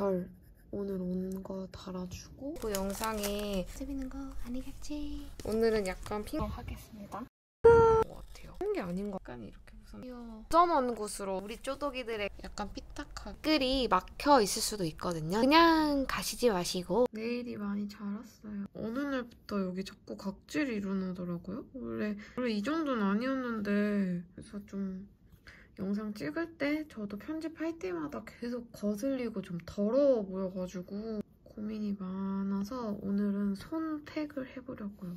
별 오늘 온 거 달아주고 그 영상에 재밌는 거 아니겠지? 오늘은 약간 핑크 하겠습니다. 것 같아요. 한게 아닌 것 약간 이렇게 귀여워. 점원 곳으로 우리 쪼독이들의 약간 삐딱한 끌이 막혀 있을 수도 있거든요. 그냥 가시지 마시고 내일이 많이 자랐어요. 어느 날부터 여기 자꾸 각질이 일어나더라고요. 원래 원래 이 정도는 아니었는데 그래서 좀 영상 찍을 때 저도 편집할 때마다 계속 거슬리고 좀 더러워 보여가지고 고민이 많아서 오늘은 손팩을 해보려고요.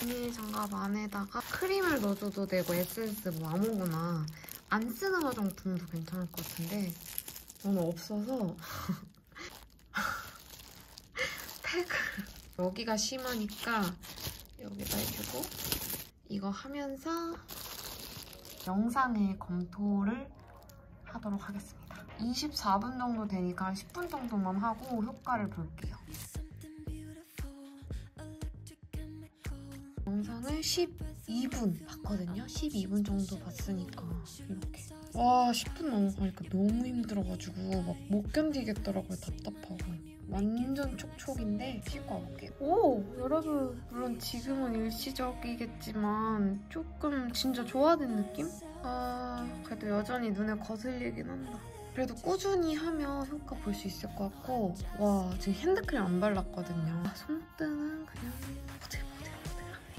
비닐 장갑 안에다가 크림을 넣어줘도 되고 에센스 뭐 아무거나 안 쓰는 화장품도 괜찮을 것 같은데 저는 없어서 팩을 여기가 심하니까 여기다 해주고 이거 하면서 영상의 검토를 하도록 하겠습니다. 24분 정도 되니까 10분 정도만 하고 효과를 볼게요. 영상을 12분 봤거든요. 12분 정도 봤으니까 이렇게. 와 10분 넘어가니까 너무 힘들어가지고 막 못 견디겠더라고요. 답답하고. 완전 촉촉인데 씻고 와볼게요. 오! 여러분 물론 지금은 일시적이겠지만 조금 진짜 좋아진 느낌? 아 그래도 여전히 눈에 거슬리긴 한다. 그래도 꾸준히 하면 효과 볼 수 있을 것 같고 와 지금 핸드크림 안 발랐거든요. 아, 손등은 그냥 보들보들보들하네.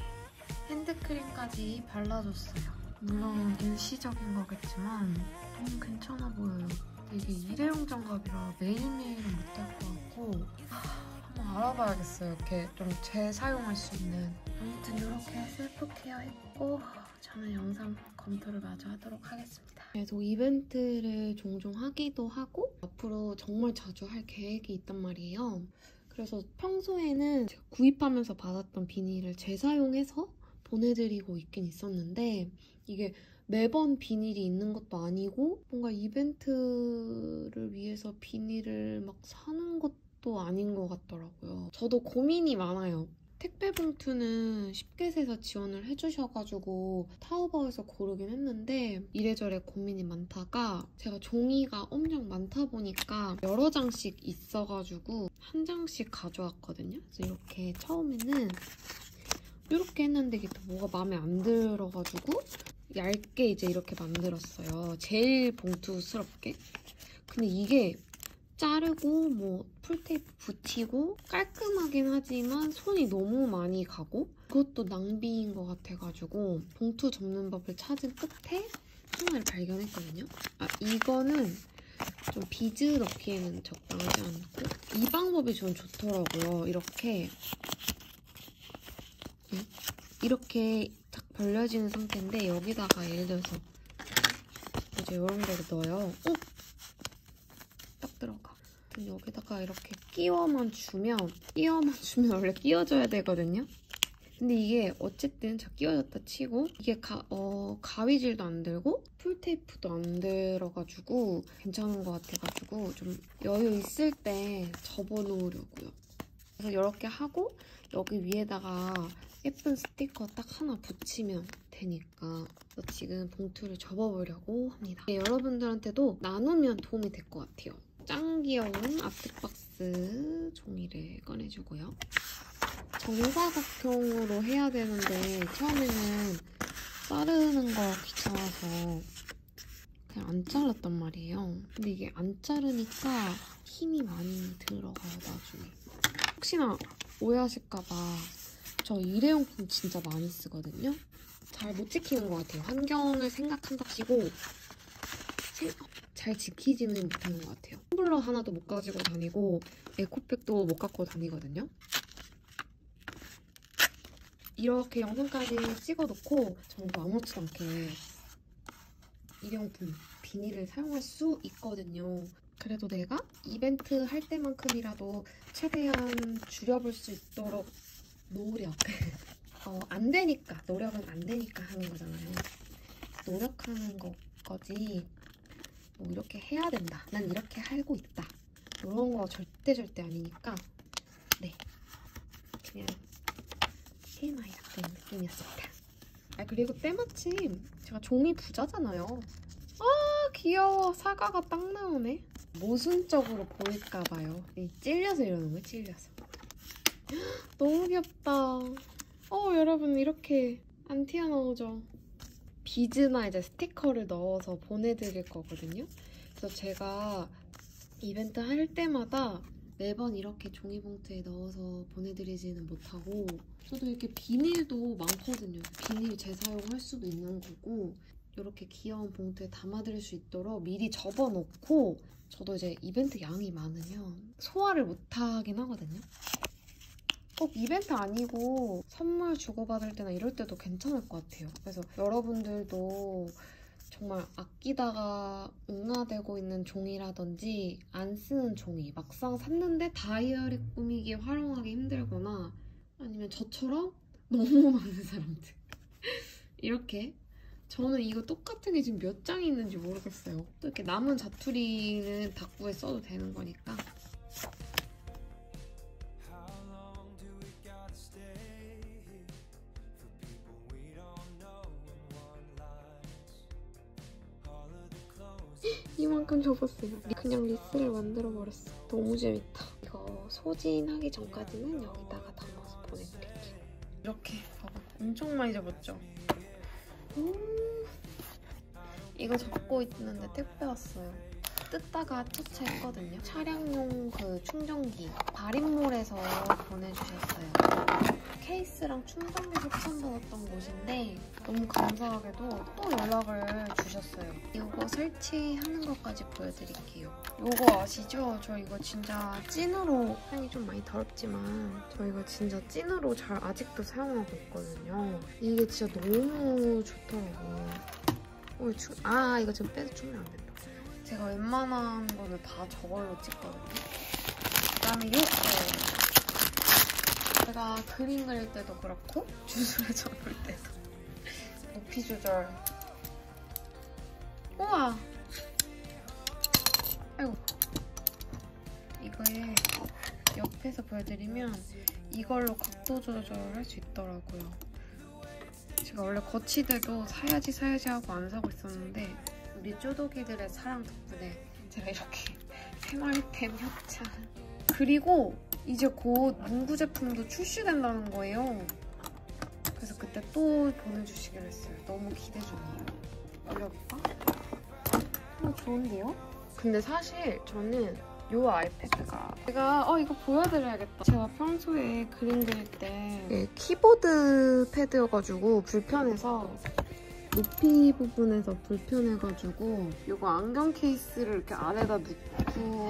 핸드크림까지 발라줬어요. 물론 일시적인 거겠지만 너무 괜찮아 보여요. 이게 일회용 장갑이라 매일매일은 못할 것 같고 하, 한번 알아봐야겠어요. 이렇게 좀 재사용할 수 있는 아무튼 이렇게 셀프 케어 했고 저는 영상 검토를 마저 하도록 하겠습니다. 계속 이벤트를 종종 하기도 하고 앞으로 정말 자주 할 계획이 있단 말이에요. 그래서 평소에는 제가 구입하면서 받았던 비닐을 재사용해서 보내드리고 있긴 있었는데 이게 매번 비닐이 있는 것도 아니고 뭔가 이벤트를 위해서 비닐을 막 사는 것도 아닌 것 같더라고요. 저도 고민이 많아요. 택배 봉투는 쉽게 세서 지원을 해주셔가지고 타오바오에서 고르긴 했는데 이래저래 고민이 많다가 제가 종이가 엄청 많다 보니까 여러 장씩 있어가지고 한 장씩 가져왔거든요. 그래서 이렇게 처음에는 이렇게 했는데 이게 또 뭐가 마음에 안 들어가지고 얇게 이제 이렇게 만들었어요. 제일 봉투스럽게. 근데 이게 자르고 뭐 풀테이프 붙이고 깔끔하긴 하지만 손이 너무 많이 가고 그것도 낭비인 것 같아가지고 봉투 접는 법을 찾은 끝에 하나를 발견했거든요. 아 이거는 좀 비즈 넣기에는 적당하지 않고 이 방법이 전 좋더라고요. 이렇게 이렇게 딱 벌려지는 상태인데 여기다가 예를 들어서 이제 이런 거를 넣어요. 어? 딱 들어가. 여기다가 이렇게 끼워만 주면 끼워만 주면 원래 끼워줘야 되거든요. 근데 이게 어쨌든 자 끼워졌다 치고 이게 가, 어, 가위질도 안 들고 풀테이프도 안 들어가지고 괜찮은 것 같아가지고 좀 여유 있을 때 접어놓으려고요. 그래서 이렇게 하고 여기 위에다가 예쁜 스티커 딱 하나 붙이면 되니까 지금 봉투를 접어보려고 합니다. 네, 여러분들한테도 나누면 도움이 될 것 같아요. 짱 귀여운 아트박스 종이를 꺼내주고요. 정사각형으로 해야 되는데 처음에는 자르는 거 귀찮아서 그냥 안 잘랐단 말이에요. 근데 이게 안 자르니까 힘이 많이 들어가요, 나중에. 혹시나 오해하실까봐 저 일회용품 진짜 많이 쓰거든요. 잘 못 지키는 것 같아요. 환경을 생각한답시고 잘 지키지는 못하는 것 같아요. 텀블러 하나도 못 가지고 다니고 에코백도 못 갖고 다니거든요. 이렇게 영상까지 찍어놓고 정말 아무렇지도 않게 일회용품 비닐을 사용할 수 있거든요. 그래도 내가 이벤트 할 때만큼이라도 최대한 줄여볼 수 있도록 노력. 어, 안 되니까, 노력은 안 되니까 하는 거잖아요. 노력하는 것 거지. 뭐 이렇게 해야 된다. 난 이렇게 알고 있다. 이런 거 절대 절대 아니니까 네. 그냥 TMI 같은 느낌이었습니다. 아 그리고 때마침 제가 종이 부자잖아요. 아 귀여워. 사과가 딱 나오네. 모순적으로 보일까 봐요. 찔려서 이러는 거예요, 찔려서. 너무 귀엽다. 어, 여러분 이렇게 안 튀어나오죠? 비즈나 이제 스티커를 넣어서 보내드릴 거거든요. 그래서 제가 이벤트 할 때마다 매번 이렇게 종이봉투에 넣어서 보내드리지는 못하고 저도 이렇게 비닐도 많거든요. 비닐 재사용할 수도 있는 거고 이렇게 귀여운 봉투에 담아드릴 수 있도록 미리 접어놓고 저도 이제 이벤트 양이 많으면 소화를 못하긴 하거든요. 꼭 이벤트 아니고 선물 주고받을 때나 이럴 때도 괜찮을 것 같아요. 그래서 여러분들도 정말 아끼다가 응아되고 있는 종이라든지 안 쓰는 종이 막상 샀는데 다이어리 꾸미기에 활용하기 힘들거나 아니면 저처럼 너무 많은 사람들 이렇게 저는 이거 똑같은 게 지금 몇 장이 있는지 모르겠어요. 또 이렇게 남은 자투리는 닭구에 써도 되는 거니까 이만큼 접었어요. 그냥 리스를 만들어버렸어. 너무 재밌다. 이거 소진하기 전까지는 여기다가 담아서 보내드릴게요. 이렇게 봐봐. 엄청 많이 접었죠? 음 이거 접고 있는데 택배 왔어요. 뜯다가 터치했거든요. 차량용 그 충전기 바린몰에서 보내주셨어요. 케이스랑 충전기 협찬받았던 곳인데 너무 감사하게도 또 연락을 주셨어요. 이거 설치하는 것까지 보여드릴게요. 이거 아시죠? 저 이거 진짜 찐으로 향이 좀 많이 더럽지만 저 이거 진짜 찐으로 잘 아직도 사용하고 있거든요. 이게 진짜 너무 좋더라고요. 어, 아 이거 지금 빼서 충전 안 된다. 제가 웬만한 거는 다 저걸로 찍거든요. 그다음에 이거 제가 그림 그릴 때도 그렇고 주술을 접을 때도. 높이 조절. 우와! 아이고. 이거에 옆에서 보여드리면 이걸로 각도 조절을 할수 있더라고요. 제가 원래 거치대도 사야지 사야지 하고 안 사고 있었는데 우리 쪼독이들의 사랑 덕분에 제가 이렇게 생활템 협찬. 그리고 이제 곧 문구 제품도 출시된다는 거예요. 그래서 그때 또 보내주시기로 했어요. 너무 기대 중이에요. 올려볼까? 어, 좋은데요? 근데 사실 저는 이 아이패드가 제가 어 이거 보여드려야겠다. 제가 평소에 그림 그릴 때 키보드 패드여가지고 불편해서 높이 부분에서 불편해가지고 이거 안경 케이스를 이렇게 안에다 넣고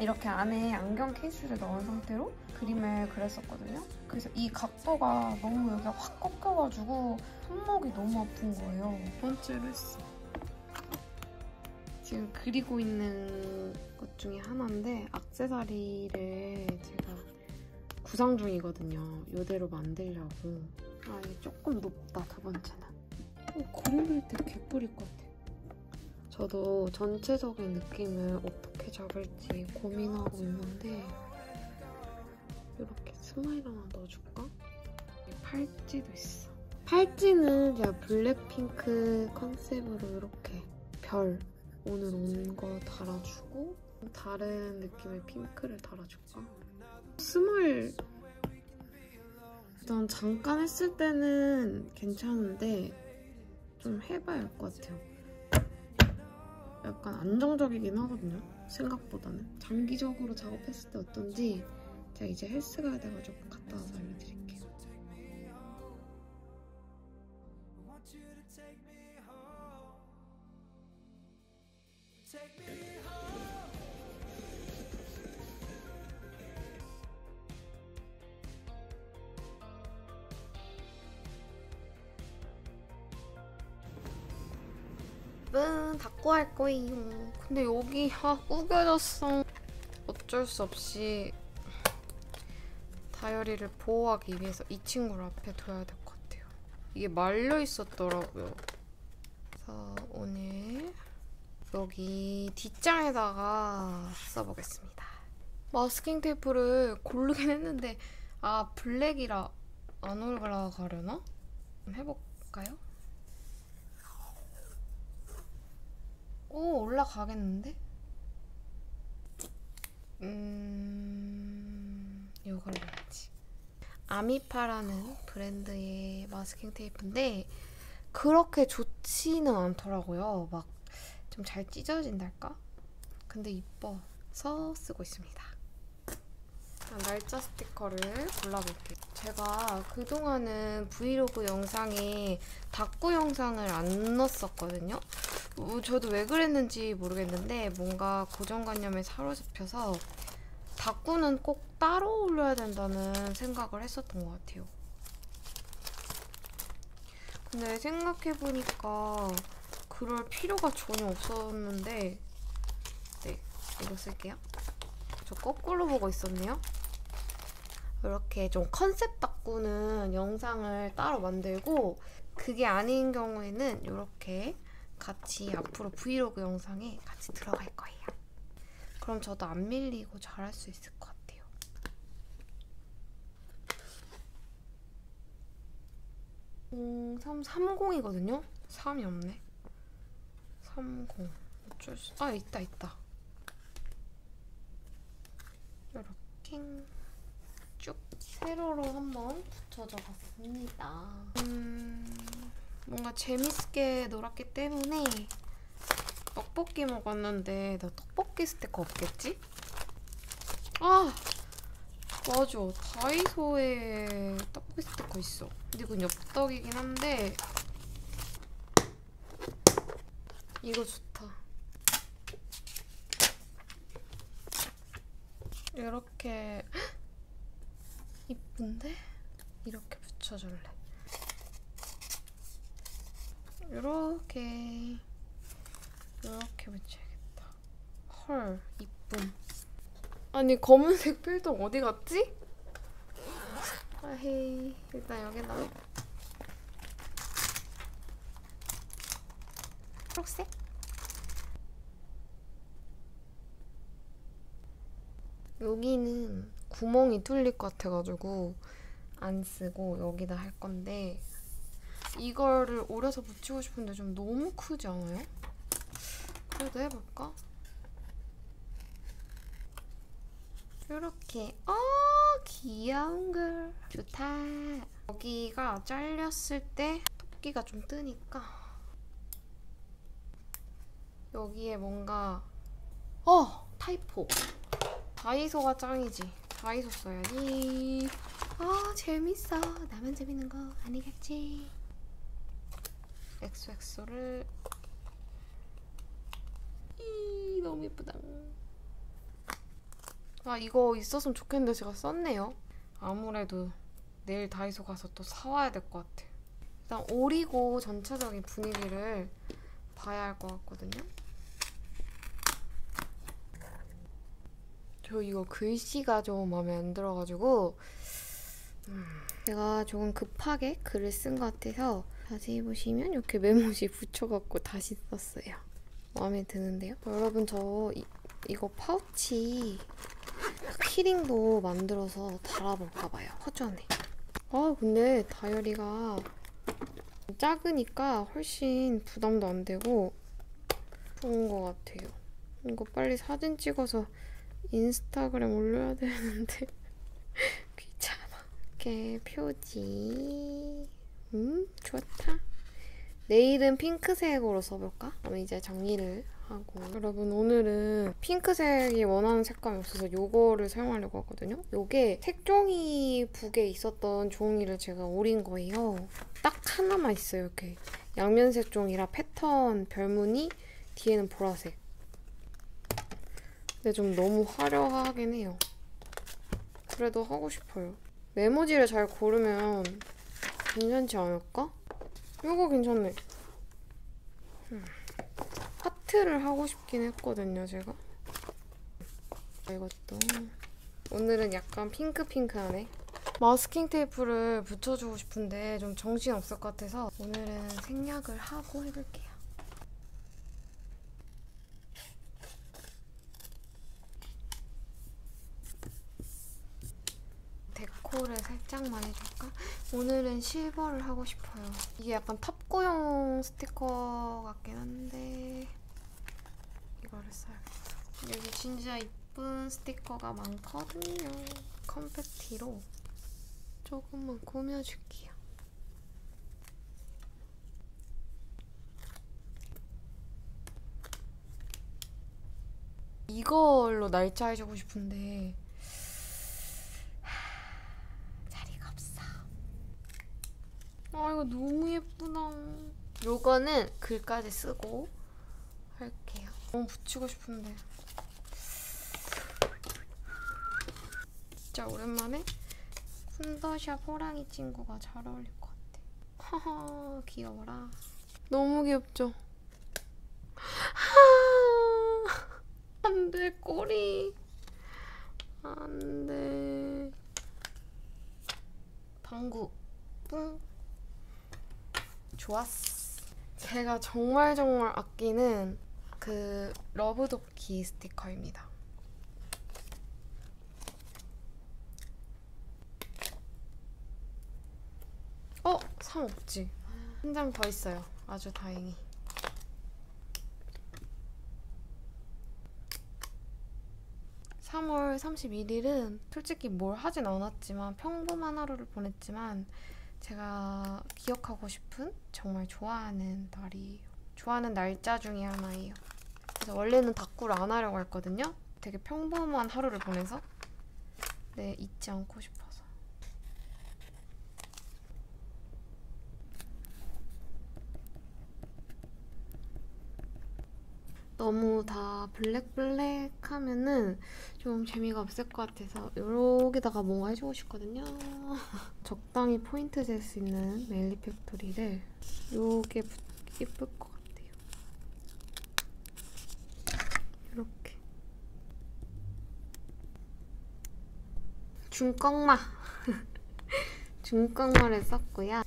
이렇게 안에 안경 케이스를 넣은 상태로 그림을 그렸었거든요. 그래서 이 각도가 너무 여기가 확 꺾여가지고 손목이 너무 아픈 거예요. 두 번째로 했어. 지금 그리고 있는 것 중에 하나인데 악세사리를 제가 구상 중이거든요. 이대로 만들려고. 아, 이게 조금 높다, 두 번째는. 어, 그림일 때 개꿀일 것 같아. 저도 전체적인 느낌을 어떻게 잡을지 고민하고 있는데 이렇게 스마일 하나 넣어줄까? 팔찌도 있어. 팔찌는 제가 블랙핑크 컨셉으로 이렇게 별 오늘 온 거 달아주고 다른 느낌의 핑크를 달아줄까? 스몰 일단 잠깐 했을 때는 괜찮은데 좀 해봐야 할 것 같아요. 약간 안정적이긴 하거든요. 생각보다는. 장기적으로 작업했을 때 어떤지 제가 이제 헬스 가야 돼가지고 갔다 와서 알려드릴게요. 문 닫고 할 거예요. 근데 여기 아 구겨졌어. 어쩔 수 없이 다이어리를 보호하기 위해서 이 친구를 앞에 둬야 될 것 같아요. 이게 말려 있었더라고요. 그래서 오늘 여기 뒷장에다가 써보겠습니다. 마스킹 테이프를 고르긴 했는데 아 블랙이라 안 올라가려나? 해볼까요? 오 올라가겠는데? 음... 이걸 해야지. 아미파라는 브랜드의 마스킹 테이프인데 그렇게 좋지는 않더라고요. 막 좀 잘 찢어진달까? 근데 이뻐서 쓰고 있습니다. 날짜 스티커를 골라볼게요. 제가 그동안은 브이로그 영상에 닭구 영상을 안 넣었었거든요. 어, 저도 왜 그랬는지 모르겠는데 뭔가 고정관념에 사로잡혀서 닭구는 꼭 따로 올려야 된다는 생각을 했었던 것 같아요. 근데 생각해보니까 그럴 필요가 전혀 없었는데 네, 이거 쓸게요. 저 거꾸로 보고 있었네요. 이렇게 좀 컨셉 닭구는 영상을 따로 만들고 그게 아닌 경우에는 이렇게 같이 앞으로 브이로그 영상에 같이 들어갈 거예요. 그럼 저도 안 밀리고 잘할 수 있을 것 같아요. 음, 3, 30이거든요? 3이 없네. 30. 어쩔 수... 아, 있다, 있다. 이렇게 쭉 세로로 한번 붙여줘 봤습니다. 음... 뭔가 재밌게 놀았기 때문에 떡볶이 먹었는데 나 떡볶이 스티커 없겠지? 아! 맞아. 다이소에 떡볶이 스티커 있어. 근데 이건 엽떡이긴 한데 이거 좋다. 이렇게 이쁜데? 이렇게 붙여줄래. 이렇게 이렇게 붙여야겠다. 헐 이쁨. 아니 검은색 필통 어디 갔지? 아헤이 일단 여기다 초록색? 여기는 구멍이 뚫릴 것 같아가지고 안 쓰고 여기다 할 건데 이거를 오려서 붙이고 싶은데 좀 너무 크지 않아요? 그래도 해볼까? 이렇게. 어 귀여운 걸 좋다. 여기가 잘렸을 때 토끼가 좀 뜨니까. 여기에 뭔가 어 타이포. 다이소가 짱이지. 다이소 써야지. 아 재밌어. 나만 재밌는 거 아니겠지 엑소엑소를 이 너무 예쁘다. 아 이거 있었으면 좋겠는데 제가 썼네요. 아무래도 내일 다이소 가서 또 사와야 될 것 같아. 일단 오리고 전체적인 분위기를 봐야 할 것 같거든요. 저 이거 글씨가 좀 마음에 안 들어가지고 음, 제가 조금 급하게 글을 쓴 것 같아서 자세히 보시면 이렇게 메모지 붙여갖고 다시 썼어요. 마음에 드는데요? 여러분 저 이, 이거 파우치 키링도 만들어서 달아볼까봐요. 허전해. 아 근데 다이어리가 작으니까 훨씬 부담도 안 되고 좋은 것 같아요. 이거 빨리 사진 찍어서 인스타그램 올려야 되는데 귀찮아. 이렇게 표지 음 좋다. 내일은 핑크색으로 써볼까? 그럼 이제 정리를 하고 여러분 오늘은 핑크색이 원하는 색감이 없어서 이거를 사용하려고 하거든요. 이게 색종이 북에 있었던 종이를 제가 오린 거예요. 딱 하나만 있어요. 이렇게 양면색 종이라 패턴 별무늬 뒤에는 보라색. 근데 좀 너무 화려하긴 해요. 그래도 하고 싶어요. 메모지를 잘 고르면 괜찮지 않을까? 이거 괜찮네. 음. 하트를 하고 싶긴 했거든요, 제가. 이것도. 오늘은 약간 핑크핑크하네. 마스킹 테이프를 붙여주고 싶은데 좀 정신 없을 것 같아서 오늘은 생략을 하고 해볼게요. 데코를 살짝만 해줄까? 오늘은 실버를 하고 싶어요. 이게 약간 탑구용 스티커 같긴 한데 이거를 써야겠다. 여기 진짜 이쁜 스티커가 많거든요. 컴패티로 조금만 꾸며줄게요. 이걸로 날짜 해주고 싶은데 하, 자리가 없어. 아 이거 너무 예쁘다. 요거는 글까지 쓰고 할게요. 너무 붙이고 싶은데. 진짜 오랜만에 쿤더샵 호랑이 친구가 잘 어울릴 것 같아. 하하 귀여워라. 너무 귀엽죠? 안돼 꼬리 안돼 방구 뿡 좋았어. 제가 정말 정말 아끼는 그 러브도끼 스티커입니다. 어? 상 없지? 한 장 더 있어요. 아주 다행히. 3월 31일은 솔직히 뭘 하진 않았지만 평범한 하루를 보냈지만 제가 기억하고 싶은 정말 좋아하는 날이에요. 좋아하는 날짜 중에 하나예요. 그래서 원래는 닦구를 안 하려고 했거든요. 되게 평범한 하루를 보내서 네 잊지 않고 싶어서. 너무 다 블랙블랙 하면은 좀 재미가 없을 것 같아서 여기다가 뭔가 해주고 싶거든요. 적당히 포인트 될 수 있는 멜리 팩토리를 요게 예쁠 것 같아요. 이렇게. 중꺽마! 중꺽마를 썼고요.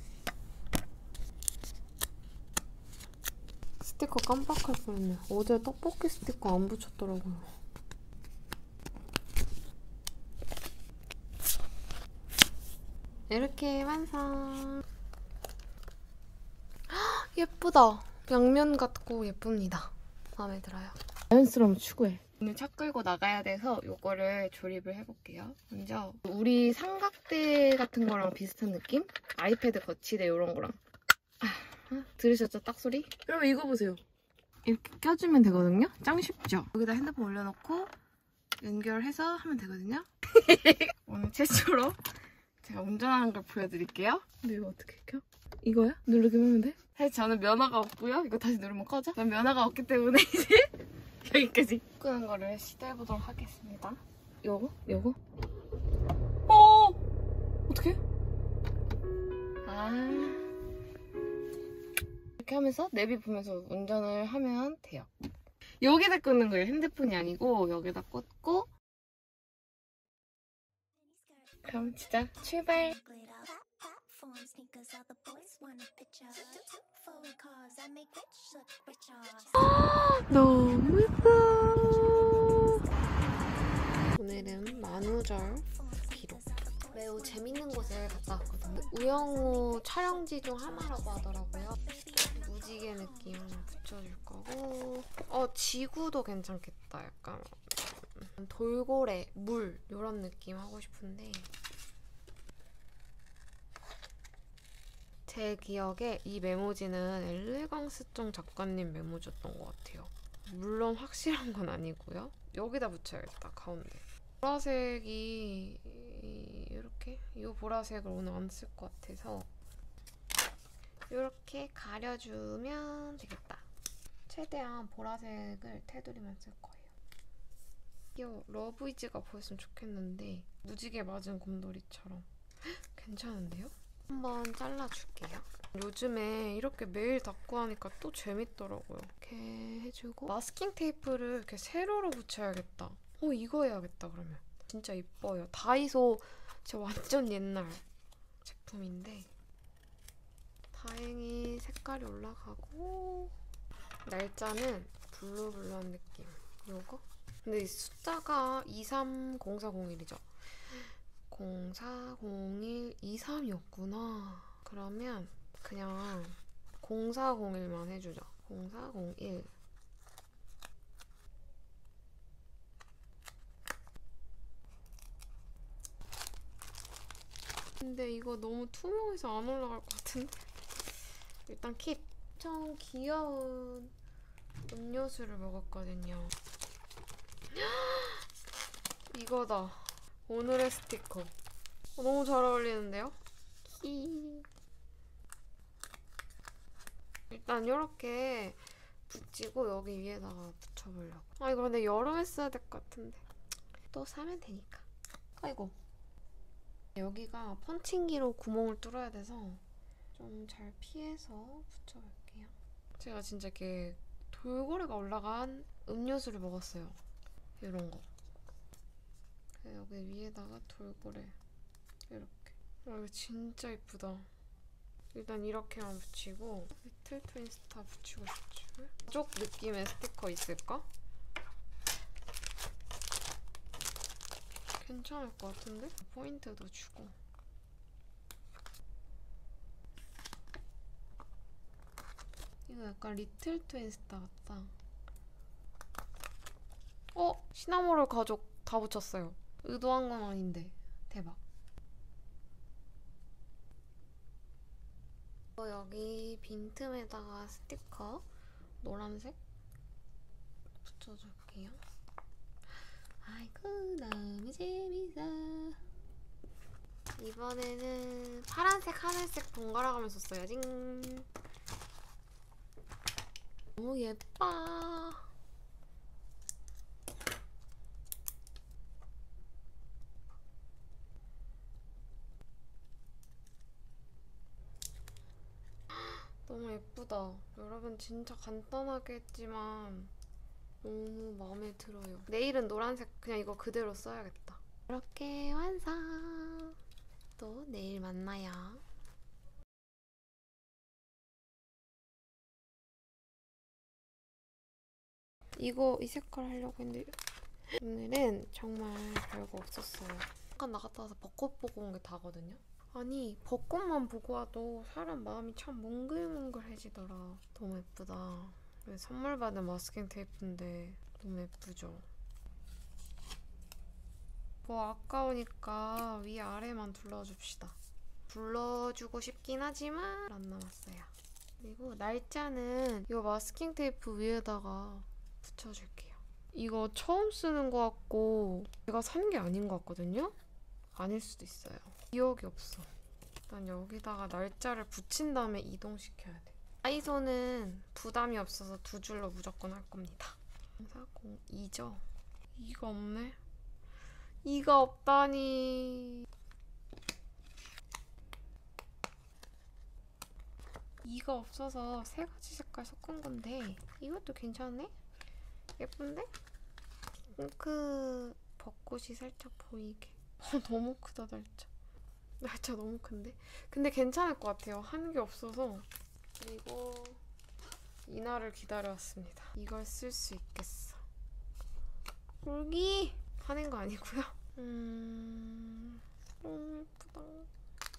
스티커 깜빡할 뻔했네. 어제 떡볶이 스티커 안 붙였더라고요. 이렇게 완성. 헉, 예쁘다. 양면 같고 예쁩니다. 마음에 들어요. 자연스러움 추구해. 오늘 차 끌고 나가야 돼서 이거를 조립을 해볼게요. 먼저 우리 삼각대 같은 거랑 비슷한 느낌? 아이패드 거치대 이런 거랑 아, 들으셨죠? 딱 소리? 여러분 이거 보세요. 이렇게 껴주면 되거든요? 짱 쉽죠? 여기다 핸드폰 올려놓고 연결해서 하면 되거든요? 오늘 최초로 제가 운전하는 걸 보여드릴게요. 근데 이거 어떻게 켜? 이거야? 누르기만 하면 돼? 사실 저는 면허가 없고요. 이거 다시 누르면 꺼져? 전 면허가 없기 때문에 이제 여기까지 끄는 거를 시도해보도록 하겠습니다. 요거? 요거? 어! 어떻게? 아... 이렇게 하면서 내비 보면서 운전을 하면 돼요. 여기다 꽂는 거예요. 핸드폰이 아니고 여기다 꽂고 그럼 진짜 출발! 너무 예뻐! 오늘은 만우절 기록 매우 재밌는 곳을 갔다 왔거든요. 우영우 촬영지 중 하나라고 하더라고요. 무지개 느낌 붙여줄 거고 어 지구도 괜찮겠다. 약간 돌고래, 물 이런 느낌 하고 싶은데 제 기억에 이 메모지는 엘레강스정 작가님 메모지였던 것 같아요. 물론 확실한 건 아니고요. 여기다 붙여야겠다, 가운데. 보라색이 이렇게 이 보라색을 오늘 안 쓸 것 같아서 이렇게 가려주면 되겠다. 최대한 보라색을 테두리만 쓸 거예요. 귀여워. 러브이즈가 보였으면 좋겠는데 무지개 맞은 곰돌이처럼 괜찮은데요? 한번 잘라줄게요. 요즘에 이렇게 매일 닦고 하니까 또 재밌더라고요. 이렇게 해주고 마스킹 테이프를 이렇게 세로로 붙여야겠다. 어 이거 해야겠다 그러면. 진짜 이뻐요. 다이소 진짜 완전 옛날 제품인데 다행히 색깔이 올라가고 날짜는 블루블루한 느낌. 요거? 근데 이 숫자가 230401이죠. 040123이었구나. 그러면 그냥 0401만 해주죠. 0401 근데 이거 너무 투명해서 안 올라갈 것 같은데? 일단 킵. 엄청 귀여운 음료수를 먹었거든요. 이거다. 오늘의 스티커. 어, 너무 잘 어울리는데요? 히. 일단 이렇게 붙이고 여기 위에다가 붙여보려고. 아 이거 근데 여름에 써야 될 것 같은데. 또 사면 되니까. 아이고. 여기가 펀칭기로 구멍을 뚫어야 돼서 좀 잘 피해서 붙여볼게요. 제가 진짜 이렇게 돌고래가 올라간 음료수를 먹었어요. 이런 거. 그래서 여기 위에다가 돌고래 이렇게. 와 이거 진짜 이쁘다. 일단 이렇게만 붙이고 리틀 트윈스타 붙이고 싶지. 가족 느낌의 스티커 있을까? 괜찮을 것 같은데? 포인트도 주고. 이거 약간 리틀 트윈스타 같다. 어? 시나모롤 가족 다 붙였어요. 의도한 건 아닌데. 대박. 어, 여기 빈틈에다가 스티커 노란색 붙여줄게요. 아이고 너무 재밌어. 이번에는 파란색, 하늘색 번갈아 가면서 써야지. 너무 예뻐. 너무 예쁘다. 여러분 진짜 간단하게 했지만 너무 마음에 들어요. 내일은 노란색 그냥 이거 그대로 써야겠다. 이렇게 완성. 또 내일 만나요. 이거 이 색깔 하려고 했는데 오늘은 정말 별거 없었어요. 잠깐 나갔다 와서 벚꽃 보고 온 게 다거든요. 아니 벚꽃만 보고 와도 사람 마음이 참 몽글몽글해지더라. 너무 예쁘다. 네, 선물 받은 마스킹 테이프인데 너무 예쁘죠? 뭐 아까우니까 위아래만 둘러줍시다. 둘러주고 싶긴 하지만 안 남았어요. 그리고 날짜는 이 마스킹 테이프 위에다가 붙여줄게요. 이거 처음 쓰는 것 같고 제가 산 게 아닌 것 같거든요? 아닐 수도 있어요. 기억이 없어. 일단 여기다가 날짜를 붙인 다음에 이동시켜야 돼. 아이소는 부담이 없어서 두 줄로 무조건 할 겁니다. 0402죠? 이가 없네. 이가 없다니. 이가 없어서 세 가지 색깔 섞은 건데 이것도 괜찮네? 예쁜데? 핑크 벚꽃이 살짝 보이게. 어, 너무 크다 날짜. 날짜 너무 큰데? 근데 괜찮을 것 같아요. 한 게 없어서. 그리고 이날을 기다려왔습니다. 이걸 쓸 수 있겠어. 울기 하는 거 아니고요. 음, 너무 예쁘다.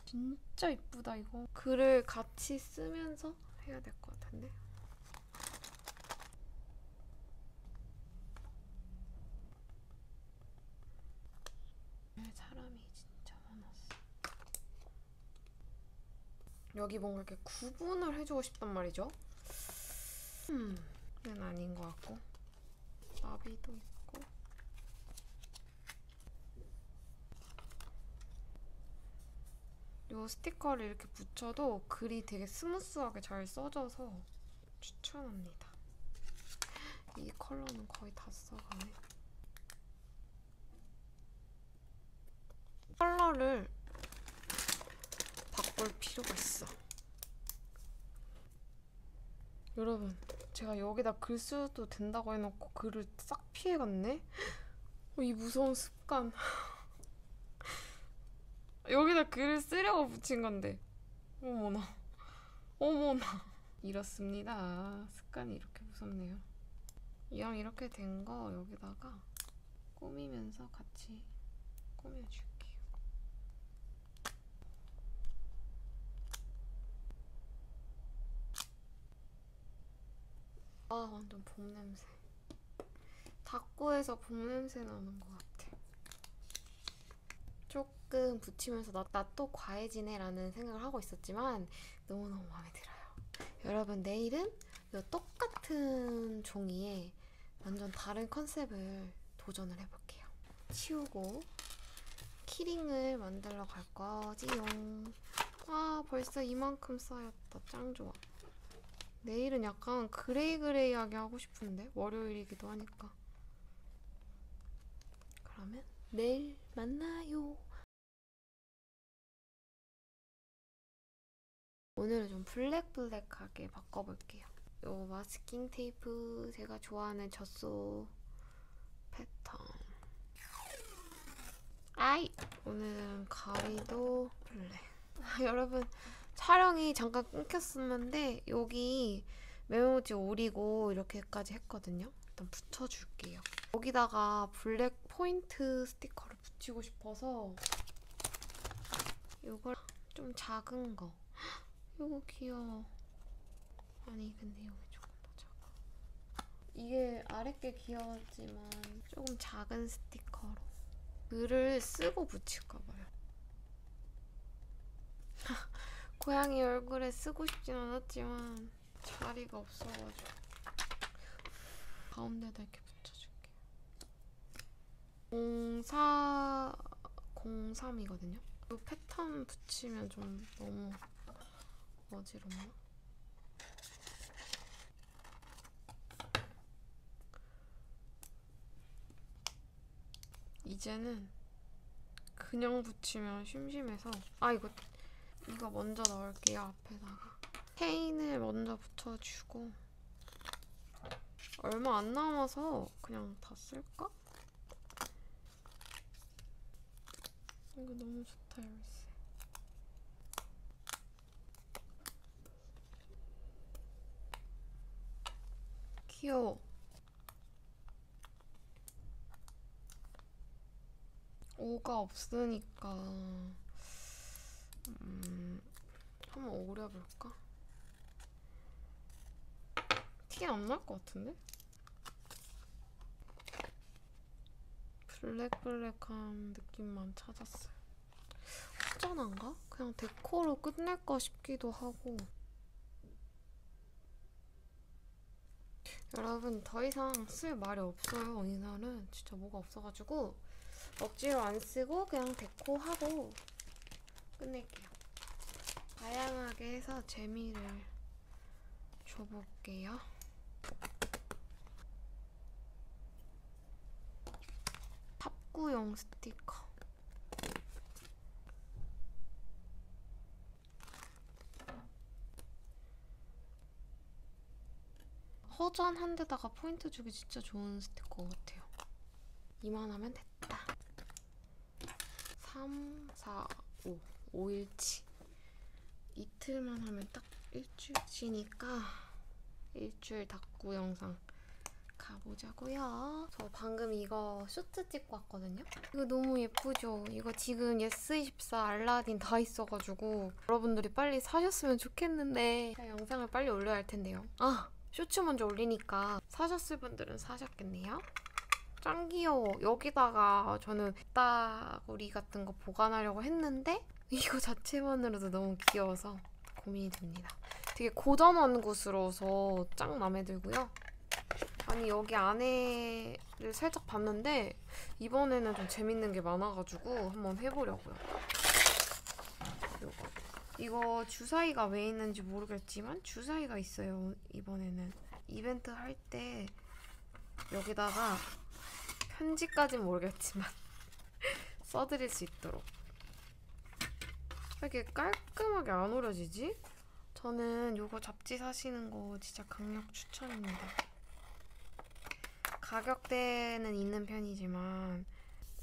진짜 예쁘다 이거. 글을 같이 쓰면서 해야 될 것 같은데. 사람이 진짜 많았어. 여기 뭔가 이렇게 구분을 해주고 싶단 말이죠. 음, 는 아닌 것 같고 나비도 있고 이 스티커를 이렇게 붙여도 글이 되게 스무스하게 잘 써져서 추천합니다. 이 컬러는 거의 다 써가네. 컬러를 바꿀 필요가 있어. 여러분, 제가 여기다 글 써도 된다고 해놓고 글을 싹 피해갔네? 어, 이 무서운 습관. 여기다 글을 쓰려고 붙인 건데. 어머나. 어머나. 이렇습니다. 습관이 이렇게 무섭네요. 이왕 이렇게 된 거 여기다가 꾸미면서 같이 꾸며줄게요. 아 완전 봄 냄새. 닭구에서 봄 냄새 나는 것 같아. 조금 붙이면서 나 또 과해지네라는 생각을 하고 있었지만 너무너무 마음에 들어요. 여러분 내일은 이 똑같은 종이에 완전 다른 컨셉을 도전을 해볼게요. 치우고 키링을 만들러 갈 거지용. 아 벌써 이만큼 쌓였다. 짱 좋아. 내일은 약간 그레이그레이하게 하고 싶은데 월요일이기도 하니까. 그러면 내일 만나요. 오늘은 좀 블랙블랙하게 바꿔볼게요. 요 마스킹 테이프 제가 좋아하는 젖소 패턴. 아이! 오늘은 가위도 블랙. 아, 여러분 촬영이 잠깐 끊겼었는데 여기 메모지 오리고 이렇게까지 했거든요. 일단 붙여줄게요. 여기다가 블랙 포인트 스티커를 붙이고 싶어서 이걸 좀 작은 거. 이거 귀여워. 아니 근데 여기 조금 더 작아. 이게 아랫게 귀여웠지만 조금 작은 스티커로. 글을 쓰고 붙일까 봐요 고양이 얼굴에 쓰고 싶진 않았지만 자리가 없어가지고 가운데다 이렇게 붙여줄게요 04 03이거든요 이 패턴 붙이면 좀 너무 어지럽나? 이제는 그냥 붙이면 심심해서 아 이거 이거 먼저 넣을게요 앞에다가. 체인을 먼저 붙여주고. 얼마 안 남아서 그냥 다 쓸까? 이거 너무 좋다 열쇠 귀여워. 오가 없으니까 음, 한번 오려볼까? 티 안 날 것 같은데? 블랙블랙한 느낌만 찾았어요. 허전한가? 그냥 데코로 끝낼까 싶기도 하고 여러분 더 이상 쓸 말이 없어요 이날은 진짜 뭐가 없어가지고 억지로 안 쓰고 그냥 데코하고 끝낼게요 다양하게 해서 재미를 줘볼게요 탑구용 스티커 허전 한 데다가 포인트 주기 진짜 좋은 스티커 같아요. 이만하면 됐다. 3, 4, 5. 5일치. 이틀만 하면 딱 일주일치니까 일주일 다꾸 영상 가보자고요. 저 방금 이거 쇼트 찍고 왔거든요. 이거 너무 예쁘죠? 이거 지금 예스24 알라딘 다 있어가지고 여러분들이 빨리 사셨으면 좋겠는데 제가 영상을 빨리 올려야 할 텐데요. 아! 쇼츠 먼저 올리니까 사셨을 분들은 사셨겠네요. 짱 귀여워. 여기다가 저는 따구리 같은 거 보관하려고 했는데 이거 자체만으로도 너무 귀여워서 고민이 됩니다. 되게 고전한 곳으로서 짱 마음에 들고요. 아니 여기 안에를 살짝 봤는데 이번에는 좀 재밌는 게 많아가지고 한번 해보려고요. 요거. 이거 주사위가 왜 있는지 모르겠지만 주사위가 있어요 이번에는 이벤트 할 때 여기다가 편지까진 모르겠지만 써드릴 수 있도록 왜 이렇게 깔끔하게 안 오려지지? 저는 이거 잡지 사시는 거 진짜 강력 추천입니다 가격대는 있는 편이지만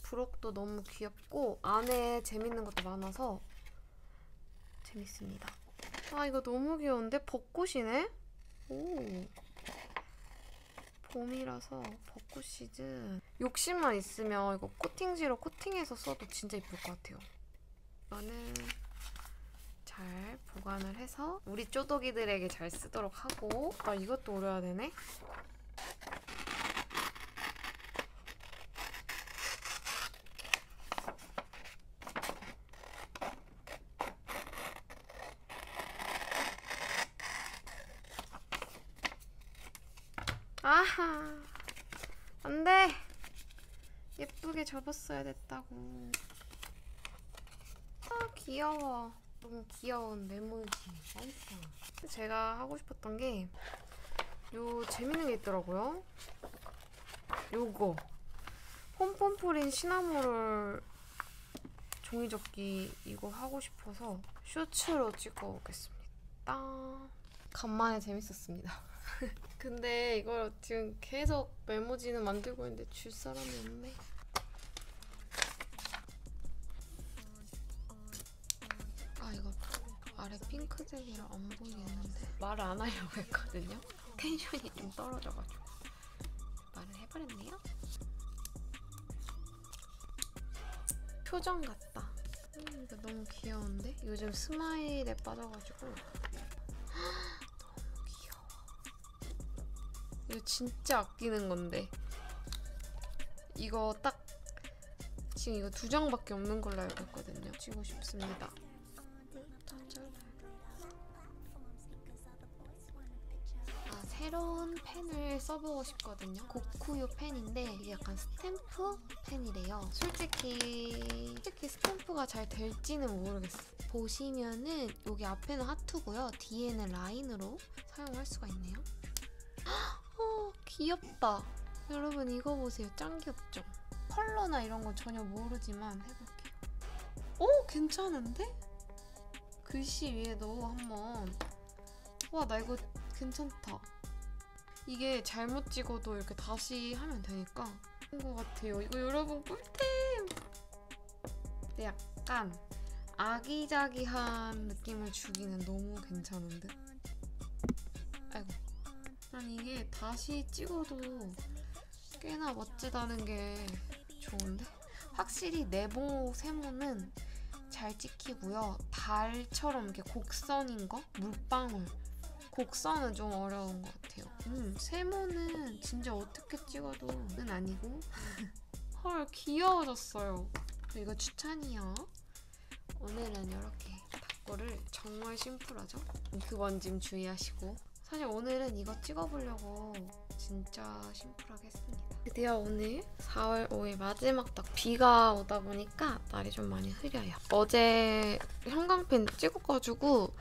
브록도 너무 귀엽고 안에 재밌는 것도 많아서 재밌습니다. 아 이거 너무 귀여운데? 벚꽃이네? 오 봄이라서 벚꽃 시즌 욕심만 있으면 이거 코팅지로 코팅해서 써도 진짜 예쁠 것 같아요. 이거는 잘 보관을 해서 우리 쪼독이들에게 잘 쓰도록 하고 아 이것도 오려야 되네? 아하. 안 돼. 예쁘게 접었어야 됐다고. 아, 귀여워. 너무 귀여운 메모지. 맛있어. 제가 하고 싶었던 게, 요, 재밌는 게 있더라고요. 요거. 홈펌프린 시나모롤 종이접기 이거 하고 싶어서 쇼츠로 찍어 오겠습니다. 간만에 재밌었습니다. 근데 이걸 지금 계속 메모지는 만들고 있는데 줄 사람이 없네. 아 이거 아래 핑크색이라 안 보이겠는데 말을 안 하려고 했거든요. 텐션이 좀 떨어져가지고 말을 해버렸네요. 표정 같다. 음, 이거 너무 귀여운데? 요즘 스마일에 빠져가지고 이거 진짜 아끼는 건데 이거 딱 지금 이거 두 장밖에 없는 걸로 알고 있거든요. 치고 싶습니다. 아, 새로운 펜을 써보고 싶거든요. 고쿠요 펜인데 이게 약간 스탬프 펜이래요. 솔직히 솔직히 스탬프가 잘 될지는 모르겠어요. 보시면은 여기 앞에는 하트고요. 뒤에는 라인으로 사용할 수가 있네요. 어, 귀엽다. 여러분 이거 보세요. 짱 귀엽죠? 컬러나 이런 건 전혀 모르지만 해볼게요. 오 괜찮은데? 글씨 위에도 한번 와 나 이거 괜찮다. 이게 잘못 찍어도 이렇게 다시 하면 되니까 좋은 것 같아요. 이거 여러분 꿀템! 근데 약간 아기자기한 느낌을 주기는 너무 괜찮은 듯? 난 이게 다시 찍어도 꽤나 멋지다는 게 좋은데? 확실히 내복 세모는 잘 찍히고요. 달처럼 이렇게 곡선인 거? 물방울. 곡선은 좀 어려운 것 같아요. 음, 세모는 진짜 어떻게 찍어도는 아니고 헐 귀여워졌어요. 이거 추천이요. 오늘은 이렇게 닭고를 정말 심플하죠? 그 번짐 주의하시고 사실 오늘은 이거 찍어보려고 진짜 심플하게 했습니다. 드디어 오늘 4월 5일 마지막 딱 비가 오다 보니까 날이 좀 많이 흐려요. 어제 형광펜 찍어가지고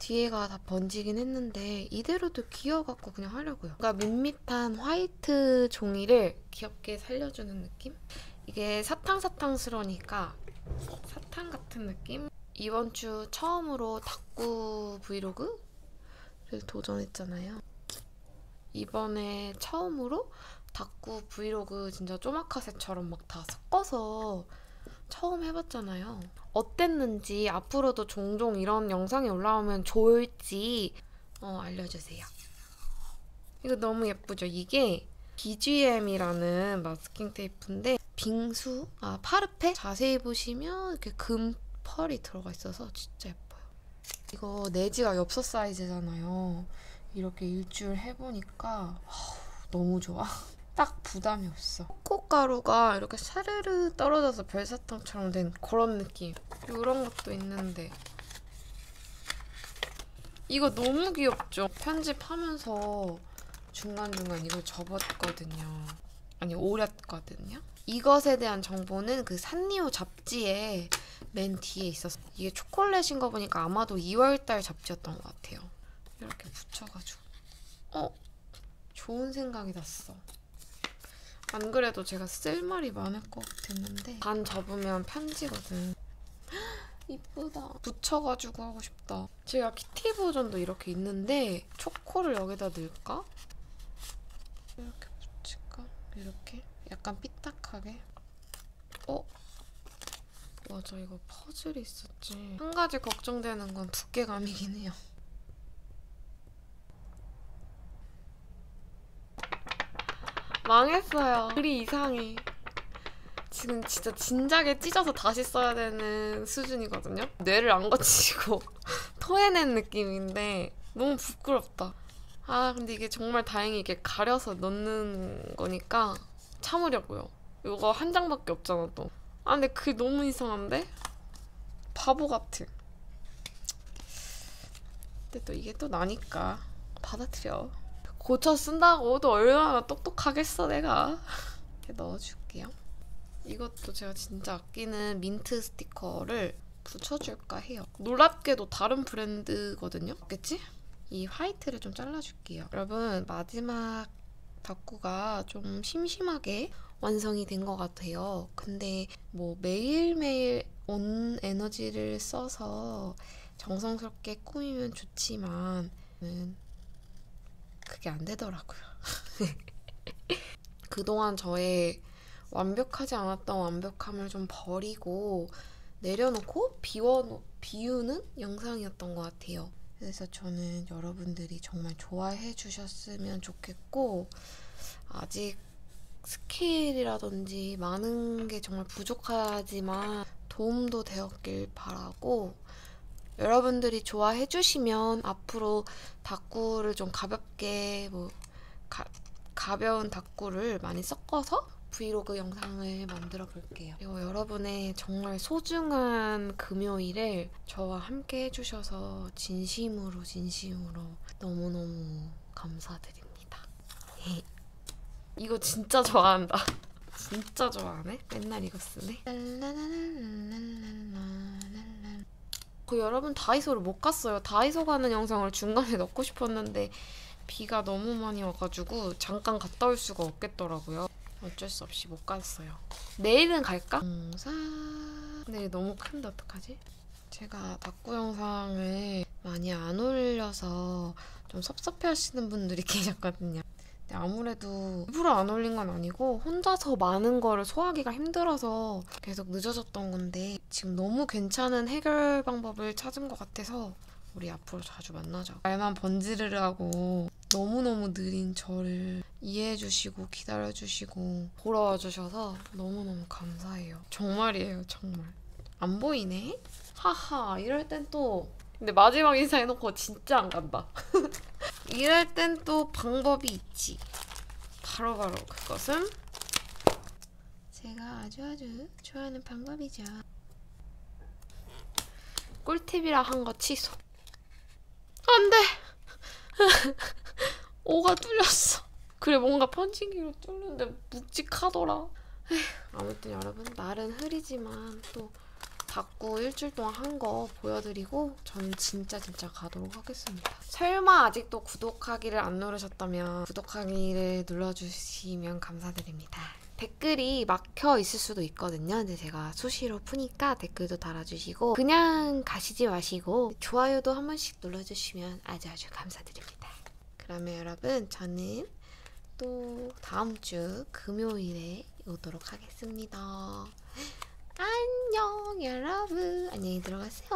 뒤에가 다 번지긴 했는데 이대로도 귀여워갖고 그냥 하려고요. 그러니까 밋밋한 화이트 종이를 귀엽게 살려주는 느낌? 이게 사탕사탕스러우니까 사탕 같은 느낌? 이번 주 처음으로 닭구 브이로그를 도전했잖아요. 이번에 처음으로 닭구 브이로그 진짜 쪼마카세처럼 막 다 섞어서 처음 해봤잖아요. 어땠는지 앞으로도 종종 이런 영상이 올라오면 좋을지 어, 알려주세요. 이거 너무 예쁘죠? 이게 BGM이라는 마스킹 테이프인데 빙수, 아 파르페? 자세히 보시면 이렇게 금 펄이 들어가 있어서 진짜 예뻐요. 이거 내지가 엽서 사이즈잖아요. 이렇게 일주일 해보니까 너무 좋아. 딱 부담이 없어. 코코가루가 이렇게 사르르 떨어져서 별사탕처럼 된 그런 느낌. 이런 것도 있는데 이거 너무 귀엽죠? 편집하면서 중간중간 이걸 접었거든요. 아니 오렸거든요. 이것에 대한 정보는 그 산리오 잡지에 맨 뒤에 있었어. 이게 초콜릿인 거 보니까 아마도 2월달 잡지였던 것 같아요. 이렇게 붙여가지고 어? 좋은 생각이 났어. 안 그래도 제가 쓸 말이 많을 것 같았는데 반 접으면 편지거든. 이쁘다. 붙여가지고 하고 싶다. 제가 키티 버전도 이렇게 있는데 초코를 여기다 넣을까? 이렇게 붙일까? 이렇게? 약간 삐딱하게? 어? 맞아 이거 퍼즐이 있었지. 한 가지 걱정되는 건 두께감이긴 해요. 망했어요. 글이 이상해. 지금 진짜 진작에 찢어서 다시 써야 되는 수준이거든요. 뇌를 안 거치고 토해낸 느낌인데 너무 부끄럽다. 아 근데 이게 정말 다행히 이게 가려서 넣는 거니까 참으려고요. 이거 한 장밖에 없잖아 또. 아 근데 그게 너무 이상한데? 바보 같아. 근데 또 이게 또 나니까 받아들여. 고쳐 쓴다고 또 얼마나 똑똑하겠어 내가 이렇게 넣어줄게요 이것도 제가 진짜 아끼는 민트 스티커를 붙여줄까 해요 놀랍게도 다른 브랜드거든요 그겠지? 이 화이트를 좀 잘라줄게요 여러분 마지막 닭구가 좀 심심하게 완성이 된 것 같아요 근데 뭐 매일매일 온 에너지를 써서 정성스럽게 꾸미면 좋지만 은 그게 안 되더라고요. 그동안 저의 완벽하지 않았던 완벽함을 좀 버리고 내려놓고 비워 비우는 영상이었던 것 같아요. 그래서 저는 여러분들이 정말 좋아해 주셨으면 좋겠고 아직 스케일이라든지 많은 게 정말 부족하지만 도움도 되었길 바라고 여러분들이 좋아해 주시면 앞으로 닭구를 좀 가볍게 뭐 가, 가벼운 닭구를 많이 섞어서 브이로그 영상을 만들어 볼게요. 그리고 여러분의 정말 소중한 금요일을 저와 함께 해주셔서 진심으로 진심으로 너무너무 감사드립니다. 이거 진짜 좋아한다. 진짜 좋아하네? 맨날 이거 쓰네. 그 여러분 다이소를 못 갔어요. 다이소 가는 영상을 중간에 넣고 싶었는데 비가 너무 많이 와가지고 잠깐 갔다 올 수가 없겠더라고요. 어쩔 수 없이 못 갔어요. 내일은 갈까? 영상... 내일 너무 큰데 어떡하지? 제가 닭구 영상을 많이 안 올려서 좀 섭섭해 하시는 분들이 계셨거든요. 근데 아무래도 일부러 안 올린 건 아니고 혼자서 많은 거를 소화하기가 힘들어서 계속 늦어졌던 건데 지금 너무 괜찮은 해결 방법을 찾은 것 같아서 우리 앞으로 자주 만나자. 말만 번지르르 하고 너무너무 느린 저를 이해해주시고 기다려주시고 보러 와주셔서 너무너무 감사해요. 정말이에요, 정말. 안 보이네? 하하, 이럴 땐 또. 근데 마지막 인사해놓고 진짜 안 간다. 이럴 땐 또 방법이 있지. 바로바로 바로 그것은 제가 아주 아주 좋아하는 방법이죠. 꿀팁이라 한 거 취소. 안 돼! 오가 뚫렸어. 그래, 뭔가 펀칭기로 뚫는데 묵직하더라. 에휴, 아무튼 여러분, 날은 흐리지만 또 닫고 일주일 동안 한 거 보여드리고 저는 진짜 진짜 가도록 하겠습니다. 설마 아직도 구독하기를 안 누르셨다면 구독하기를 눌러주시면 감사드립니다. 댓글이 막혀 있을 수도 있거든요. 근데 제가 수시로 푸니까 댓글도 달아주시고 그냥 가시지 마시고 좋아요도 한 번씩 눌러주시면 아주 아주 감사드립니다. 그러면 여러분 저는 또 다음 주 금요일에 오도록 하겠습니다. 안녕 여러분. 안녕히 들어가세요